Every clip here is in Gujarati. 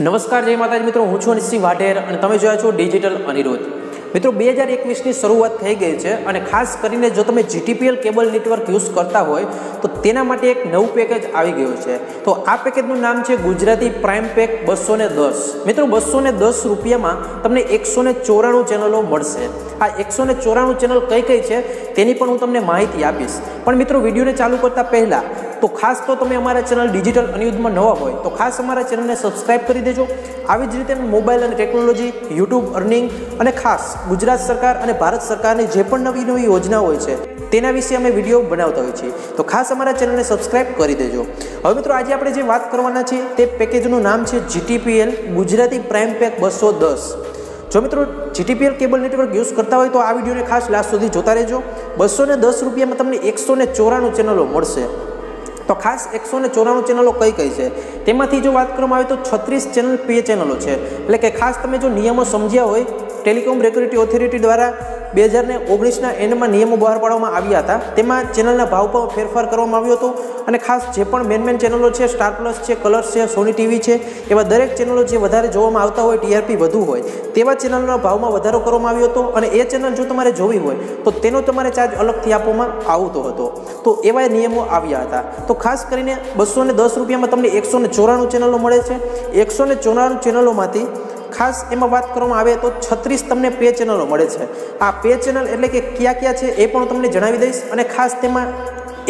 નમસ્કાર, જય માતાજી. મિત્રો, હું છું નિશ્ચિત વાઢેર અને તમે જોયા છો ડિજિટલ અનિરોધ. મિત્રો, બે હજાર એકવીસની શરૂઆત થઈ ગઈ છે અને ખાસ કરીને જો તમે જીટીપીએલ કેબલ નેટવર્ક યુઝ કરતા હોય, તો તેના માટે એક નવું પેકેજ આવી ગયું છે. તો આ પેકેજનું નામ છે ગુજરાતી પ્રાઇમ પેક બસો ને દસ. મિત્રો બસો ને દસ રૂપિયામાં તમને એકસો ચોરાણું ચેનલો મળશે. આ એકસો ચોરાણું ચેનલ કઈ કઈ છે, તેની પણ હું તમને માહિતી આપીશ. પણ મિત્રો, વિડીયોને ચાલુ કરતાં પહેલાં, તો ખાસ તો તમે અમારા ચેનલ ડિજિટલ અનિયુદ્ધમાં નવા હોય, તો ખાસ અમારા ચેનલને સબસ્ક્રાઇબ કરી દેજો. આવી જ રીતે મોબાઈલ અને ટેકનોલોજી યુટ્યુબ અર્નિંગ અને ખાસ ગુજરાત સરકાર અને ભારત સરકારની જે પણ નવી નવી યોજના હોય છે, તેના વિશે અમે વીડિયો બનાવતા હોઈએ છીએ. તો ખાસ અમારા ચેનલને સબસ્ક્રાઈબ કરી દેજો. હવે મિત્રો, આજે આપણે જે વાત કરવાના છે તે પેકેજનું નામ છે જીટીપીએલ ગુજરાતી પ્રાઇમ પેક બસો દસ. જો મિત્રો જીટીપીએલ કેબલ નેટવર્ક યુઝ કરતા હોય તો આ વિડીયોને ખાસ લાસ્ટ સુધી જોતા રહેજો. બસો ને દસ રૂપિયામાં તમને એકસો ને ચોરાણું ચેનલો મળશે. તો ખાસ એકસો ને ચોરાણું ચેનલો કઈ કઈ છે? તેમાંથી જો વાત કરવામાં આવે તો છત્રીસ ચેનલ પે ચેનલો છે. એટલે કે ખાસ તમે જો નિયમો સમજ્યા હોય, ટેલિકોમ રેગ્યુલેટરી ઓથોરિટી દ્વારા બે હજાર ને ઓગણીસના એન્ડમાં નિયમો બહાર પાડવામાં આવ્યા હતા. તેમાં ચેનલના ભાવ પર ફેરફાર કરવામાં આવ્યો હતો અને ખાસ જે પણ મેન મેન ચેનલો છે સ્ટાર પ્લસ છે કલર્સ છે સોની ટીવી છે, એવા દરેક ચેનલો જે વધારે જોવામાં આવતા હોય ટીઆરપી વધુ હોય, તેવા ચેનલના ભાવમાં વધારો કરવામાં આવ્યો હતો અને એ ચેનલ જો તમારે જોવી હોય, તો તેનો તમારે ચાર્જ અલગથી આપવામાં આવતો હતો. તો એવા નિયમો આવ્યા હતા. તો ખાસ કરીને બસો દસ રૂપિયામાં તમને એકસો ચોરાણું ચેનલો મળે છે. એકસો ચોરાણું ચેનલોમાંથી ખાસ એમાં વાત કરવામાં આવે તો છત્રીસ તમને પે ચેનલો મળે છે. આ પે ચેનલ એટલે કે કયા કયા છે એ પણ તમને જણાવી દઈશ અને ખાસ તેમાં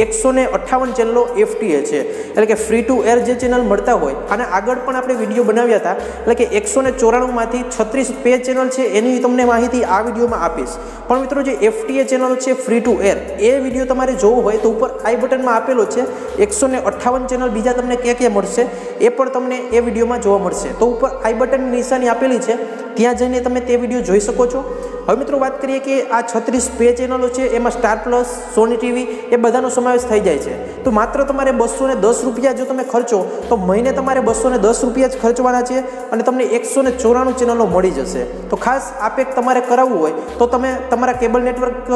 એકસો ને અઠ્ઠાવન ચેનલો એફટીએ છે. એટલે કે ફ્રી ટુ એર જે ચેનલ મળતા હોય અને આગળ પણ આપણે વીડિયો બનાવ્યા હતા. એટલે કે એકસો ને ચોરાણુંમાંથી છત્રીસ પે ચેનલ છે, એની તમને માહિતી આ વિડીયોમાં આપીશ. પણ મિત્રો જે એફટીએ ચેનલ છે ફ્રી ટુ એર એ વીડિયો તમારે જોવો હોય તો ઉપર આઈ બટનમાં આપેલો છે, એકસો અઠ્ઠાવન ચેનલ બીજા તમને ક્યાં ક્યાં મળશે, એ પણ તમને એ વિડીયોમાં જોવા મળશે. તો ઉપર આઈ બટનની નિશાની આપેલી છે ત્યાં જઈને તમે તે વીડિયો જોઈ શકો છો. હવે મિત્રો વાત કરીએ કે આ છત્રીસ પે ચેનલો છે, એમાં સ્ટાર પ્લસ સોની ટીવી એ બધાનો સમાવેશ થઈ જાય છે. તો માત્ર તમારે બસો દસ રૂપિયા જો તમે ખર્ચો, તો મહિને તમારે બસો દસ રૂપિયા જ ખર્ચવાના છે અને તમને એકસો ને ચોરાણું ચેનલો મળી જશે. તો ખાસ આ પેક તમારે કરાવવું હોય, તો તમે તમારા કેબલ નેટવર્ક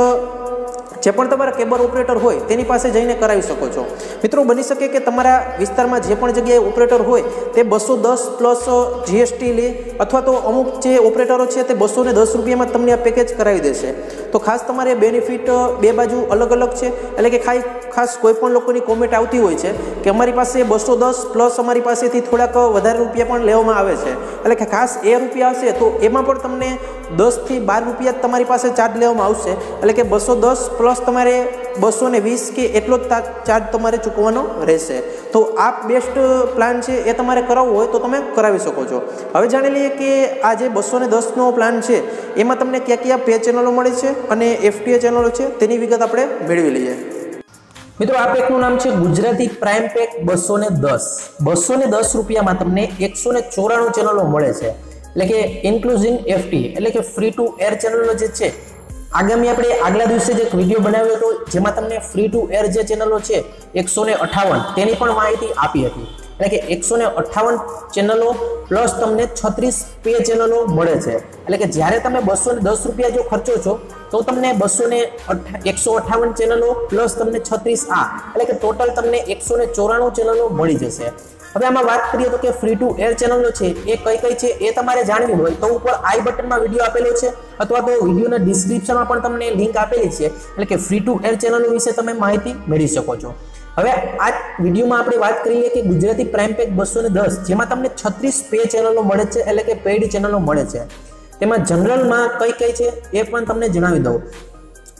જે પણ તમારા કેબલ ઓપરેટર હોય, તેની પાસે જઈને કરાવી શકો છો. મિત્રો, બની શકે કે તમારા વિસ્તારમાં જે પણ જગ્યાએ ઓપરેટર હોય, તે બસો દસ પ્લસ જીએસટી લે, અથવા તો અમુક જે ઓપરેટરો છે, તે બસો ને દસ રૂપિયામાં તમને આ પેકેજ કરાવી દેશે. તો ખાસ તમારે બેનિફિટ બે બાજુ અલગ અલગ છે. એટલે કે ખાઈ, ખાસ કોઈ પણ લોકોની કોમેન્ટ આવતી હોય છે કે અમારી પાસે બસો દસ પ્લસ અમારી પાસેથી થોડાક વધારે રૂપિયા પણ લેવામાં આવે છે. એટલે કે ખાસ એ રૂપિયા હશે તો એમાં પણ તમને દસથી બાર રૂપિયા જ તમારી પાસે ચાર્જ લેવામાં આવશે. એટલે કે બસો દસ પ્લસ તમારે બસો ને વીસ કે એટલો જ ચાર્જ તમારે ચૂકવવાનો રહેશે. તો આ બેસ્ટ પ્લાન છે એ તમારે કરાવવો હોય તો તમે કરાવી શકો છો. હવે જાણી લઈએ કે આ જે બસો ને દસનો પ્લાન છે, એમાં તમને ક્યાં ક્યાં પે ચેનલો મળે છે અને એફટીએ ચેનલો છે, તેની વિગત આપણે મેળવી લઈએ. મિત્રો, આ પેકનું નામ છે ગુજરાતી પ્રાઇમ પેક બસો ને દસ. બસો ને દસ રૂપિયામાં તમને એકસો ને ચોરાણું ચેનલો મળે છે. એટલે કે ઇન્ક્લુઝિંગ એફટી એટલે કે ફ્રી ટુ એર ચેનલો જે છે, આગામી આપણે આગલા દિવસે જે એક વીડિયો બનાવ્યો હતો, જેમાં તમને ફ્રી ટુ એર જે ચેનલો છે, એકસો ને અઠાવન, તેની પણ માહિતી આપી હતી. એટલે કે એકસો ને ચેનલો પ્લસ તમને છત્રીસ પે ચેનલો મળે છે. એટલે કે જ્યારે તમે બસો દસ રૂપિયા જો ખર્ચો છો, તો તમને બસો ને એકસો અઠ્ઠાવન ચેનલો પ્લસ તમને છત્રીસ આ. એટલે કે ટોટલ તમને એકસો ચોરાણું ચેનલો મળી જશે. હવે આમાં વાત કરીએ તો કે ફ્રી ટુ એર ચેનલો છે, એ કઈ કઈ છે એ તમારે જાણવી હોય તો ઉપર આઈ બટનમાં વીડિયો આપેલો છે, અથવા તો વિડીયોના ડિસ્ક્રિપ્શનમાં પણ તમને લિંક આપેલી છે, એટલે કે ફ્રી ટુ એર ચેનલો વિશે તમે માહિતી મેળવી શકો છો. હવે આ વિડીયોમાં આપણે વાત કરીએ કે ગુજરાતી પ્રાઇમ પેક બસો ને દસ, જેમાં તમને છત્રીસ પે ચેનલો મળે છે, એટલે કે પેઇડ ચેનલો મળે છે. તેમાં જનરલમાં કઈ કઈ છે એ પણ તમને જણાવી દઉં.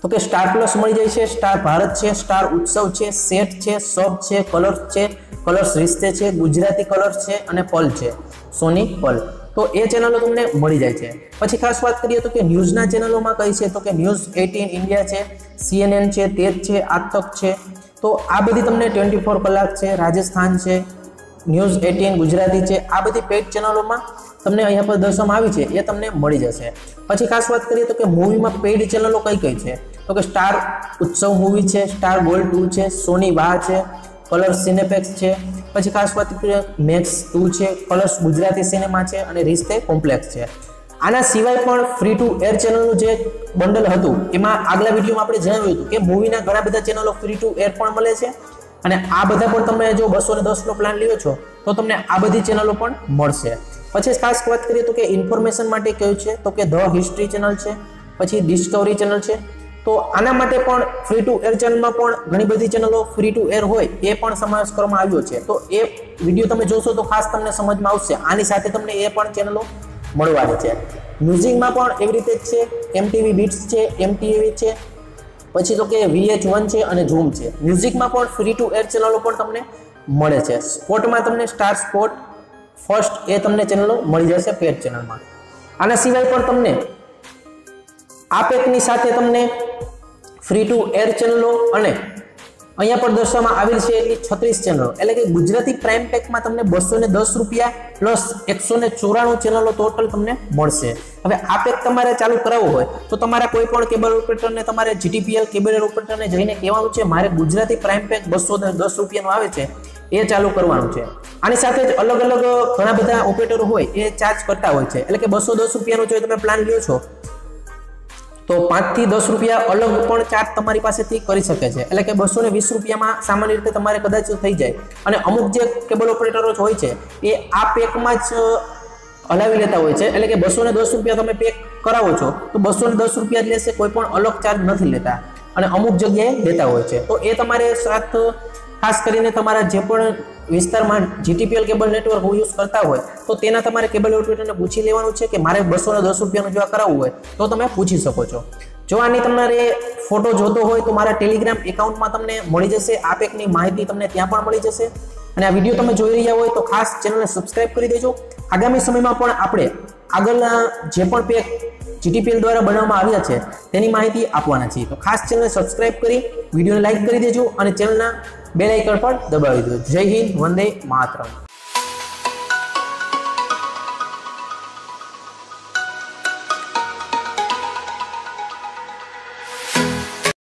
તો કે સ્ટાર પ્લસ મળી જાય છે સ્ટાર ભારત છે સ્ટાર ઉત્સવ છે સેટ છે સબ છે કલર્સ છે કલર્સ રિશ્તે છે, ગુજરાતી કલર્સ છે અને પલ છે, સોની પલ. તો એ ચેનલો તમને મળી જાય છે. પછી ખાસ વાત કરીએ તો કે ન્યૂઝના ચેનલોમાં કઈ છે? તો કે ન્યૂઝ એટીન ઇન્ડિયા છે સીએનએન છે, તેજ છે આજતક છે. તો આ બધી તમને ટ્વેન્ટી ફોર કલાક છે, રાજસ્થાન છે ન્યૂઝ એટીન ગુજરાતી છે, આ બધી પેઇડ ચેનલોમાં તમને અહીંયા પર દર્શનમાં આવી છે, એ તમને મળી જશે. પછી ખાસ વાત કરીએ તો કે મૂવીમાં પેઇડ ચેનલો કઈ કઈ છે? તો કે સ્ટાર ઉત્સવ મૂવી છે, સ્ટાર ગોલ્ડ ટુ છે, સોની વાહ છે કલર્સ સિનેપેક્સ છે, પછી ખાસ વાત મેક્સ ટુ છે કલર્સ ગુજરાતી સિનેમા છે અને રિશ્તે કોમ્પ્લેક્સ છે. આના સિવાય પણ ફ્રી ટુ એર ચેનલનું જે બંડલ હતું, એમાં આગલા વિડીયોમાં આપણે જણાવ્યું હતું કે મૂવીના ઘણા બધા ચેનલો ફ્રી ટુ એર પણ મળે છે અને આ બધા પણ તમે જો બસો ને દસનો પ્લાન લ્યો છો, તો તમને આ બધી ચેનલો પણ મળશે. પછી ખાસ વાત કરીએ તો કે ઇન્ફોર્મેશન માટે કયું છે, તો કે ધ હિસ્ટ્રી ચેનલ છે, પછી ડિસ્કવરી ચેનલ છે તો આના માટે પણ ફ્રી ટુ એર ચેનલમાં પણ ઘણી બધી ચેનલો ફ્રી ટુ એર હોય એ પણ સમાવેશ કરવામાં આવ્યો છે. તો એ વીડિયો તમે જોશો તો ખાસ તમને સમજમાં આવશે. આની સાથે તમને એ પણ ચેનલો મળવાની છે. મ્યુઝિકમાં પણ એવી રીતે જ છે. એમટીવી બીટ્સ છે એમટીવી છે, પછી તો કે વીએચ વન છે અને ઝૂમ છે. મ્યુઝિકમાં પણ ફ્રી ટુ એર ચેનલો પણ તમને મળે છે. સ્પોર્ટમાં તમને સ્ટાર સ્પોર્ટ ફર્સ્ટ એ તમને ચેનલો મળી જશે પેડ ચેનલમાં આના સિવાય પણ તમને આ પેકની સાથે તમને ફ્રી ટુ એર ચેનલો અને અહીંયા પણ દર્શાવવામાં આવેલ છે એટલી છત્રીસ ચેનલો એટલે કે ગુજરાતી પ્રાઇમ પેકમાં તમને બસો ને દસ રૂપિયા પ્લસ એકસો ને ચોરાણું ચેનલો ટોટલ તમને મળશે. હવે આ પેક તમારે ચાલુ કરાવવો હોય તો તમારા કોઈ પણ કેબલ ઓપરેટરને તમારે જીટીપીએલ કેબલ ઓપરેટરને જઈને કહેવાનું છે, મારે ગુજરાતી પ્રાઇમ પેક બસો દસ રૂપિયાનું આવે છે, એ ચાલુ કરવાનું છે. આની સાથે જ અલગ અલગ ઘણા બધા ઓપરેટરો હોય એ ચાર્જ કરતા હોય છે. એટલે કે બસો દસ રૂપિયાનો જો તમે પ્લાન લ્યો છો તો પાંચથી દસ રૂપિયા અલગ પણ ચાર્જ તમારી પાસેથી કરી શકે છે. એટલે કે બસો વીસ રૂપિયામાં સામાન્ય રીતે તમારે કદાચ થઈ જાય. અને અમુક જે કેબલ ઓપરેટરો હોય છે, એ આ પેકમાં જ હલાવી લેતા હોય છે. એટલે કે બસો દસ રૂપિયા તમે પેક કરાવો છો, તો બસો દસ રૂપિયા જ લેશે, કોઈ પણ અલગ ચાર્જ નથી લેતા. અને અમુક જગ્યાએ લેતા હોય છે. તો એ તમારે સાથ ખાસ કરીને તમારા જે પણ વિસ્તારમાં જીટીપીએલ કેબલ નેટવર્ક યુઝ કરતા હોય, તો તેના તમારે કેબલ ઓપરેટરને પૂછી લેવાનું છે કે મારે બસો ને દસ રૂપિયાનું જો કરાવવું હોય, તો તમે પૂછી શકો છો. જો આની તમારે ફોટો જોતો હોય, તો મારા ટેલિગ્રામ એકાઉન્ટમાં તમને મળી જશે. આ પેકની માહિતી તમને ત્યાં પણ મળી જશે. અને આ વીડિયો તમે જોઈ રહ્યા હોય, તો ખાસ ચેનલને સબસ્ક્રાઇબ કરી દેજો. આગામી સમયમાં પણ આપણે આગળના જે પણ પેક જીટીપીએલ દ્વારા બનાવવામાં આવ્યા છે. તેની માહિતી આપવાના છીએ. તો ખાસ ચેનલને સબસ્ક્રાઇબ કરી, વિડીયોને લાઇક કરી દેજો અને ચેનલના બેલ આઇકન પર દબાવી દો જય હિન્દ, વંદે માતરમ.